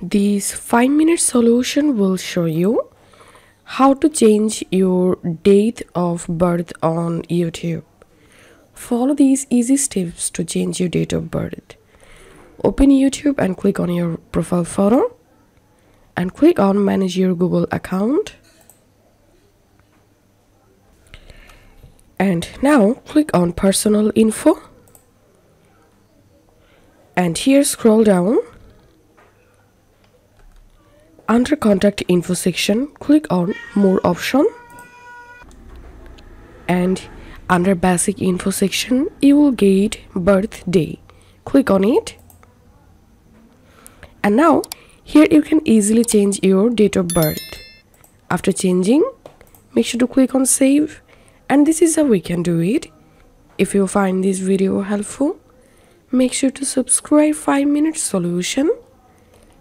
This 5 minute solution will show you how to change your date of birth on YouTube. Follow these easy steps to change your date of birth. Open YouTube and click on your profile photo and click on manage your Google account. And now click on personal info and here scroll down under contact info section click on more option. And under basic info section you will get birthday. Click on it. And now here you can easily change your date of birth. After changing make sure to click on save. And this is how we can do it. If you find this video helpful make sure to subscribe 5 minute solution